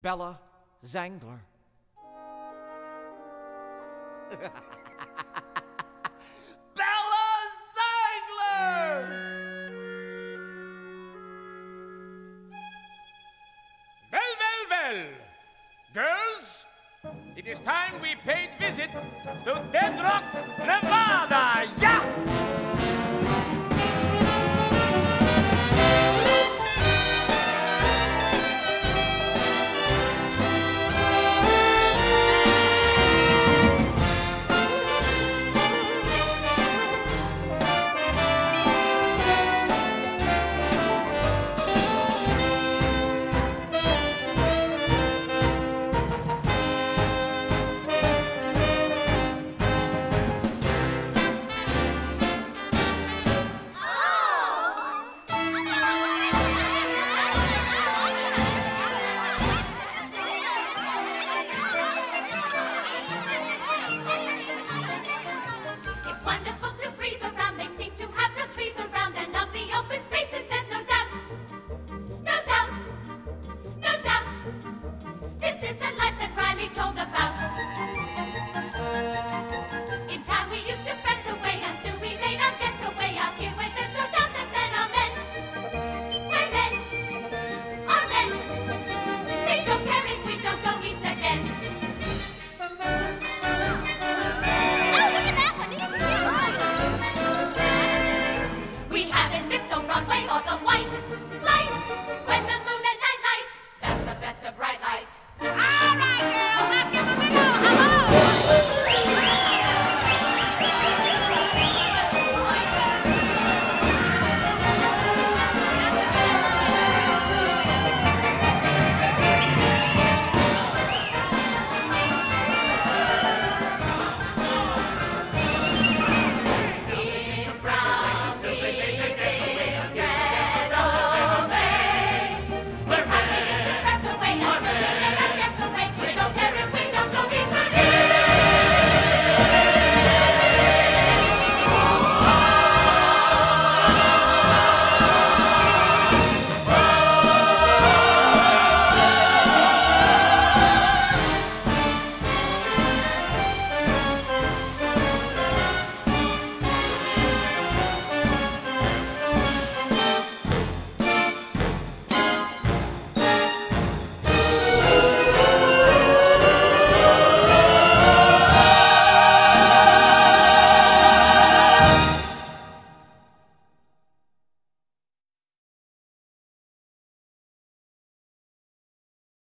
Bella Zangler. Bella Zangler! Well, well, well. Girls, it is time we paid visit to Dead Rock, Nevada.